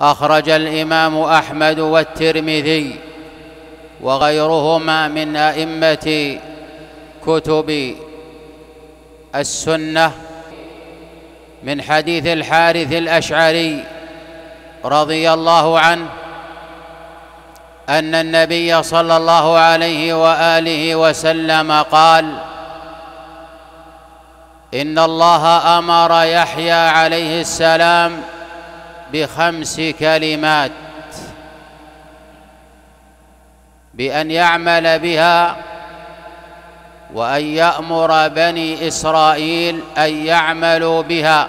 أخرج الإمام أحمد والترمذي وغيرهما من أئمة كتب السنة من حديث الحارث الأشعري رضي الله عنه أن النبي صلى الله عليه وآله وسلم قال إن الله أمر يحيى عليه السلام بخمس كلمات بأن يعمل بها وأن يأمر بني إسرائيل أن يعملوا بها.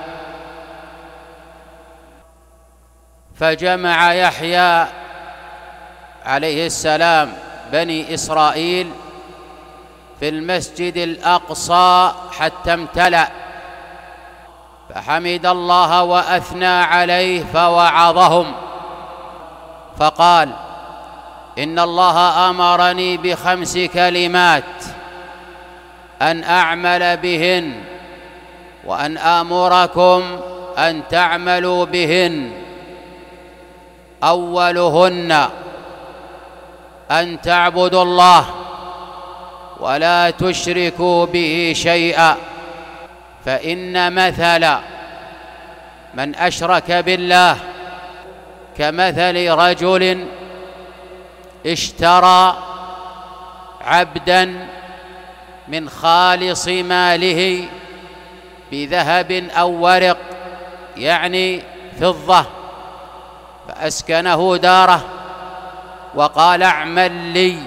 فجمع يحيى عليه السلام بني إسرائيل في المسجد الأقصى حتى امتلأ. فحمد الله وأثنى عليه فوعظهم فقال إن الله أمرني بخمس كلمات أن أعمل بهن وأن آمركم أن تعملوا بهن أولهن أن تعبدوا الله ولا تشركوا به شيئا فإن مثل من أشرك بالله كمثل رجل اشترى عبدا من خالص ماله بذهب أو ورق يعني فضة فأسكنه داره وقال اعمل لي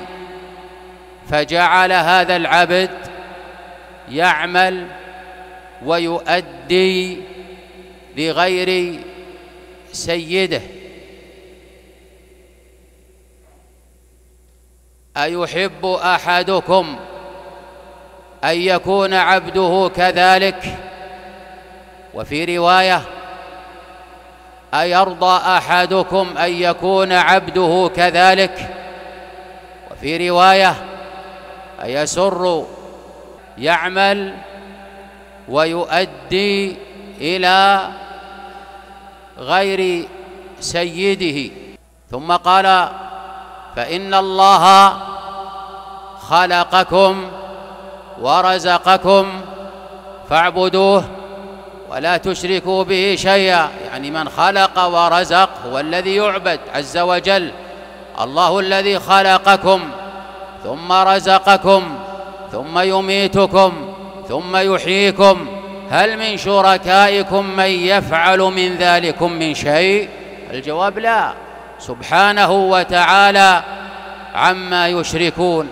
فجعل هذا العبد يعمل ويؤدي لغير سيده. أيحب أحدكم أن يكون عبده كذلك؟ وفي رواية أيرضى أحدكم أن يكون عبده كذلك؟ وفي رواية أيسر يعمل ويؤدي إلى غير سيده. ثم قال فإن الله خلقكم ورزقكم فاعبدوه ولا تشركوا به شيئا. يعني من خلق ورزق هو الذي يعبد عز وجل. الله الذي خلقكم ثم رزقكم ثم يميتكم ثم يحييكم هل من شركائكم من يفعل من ذلكم من شيء؟ الجواب لا. سبحانه وتعالى عما يشركون.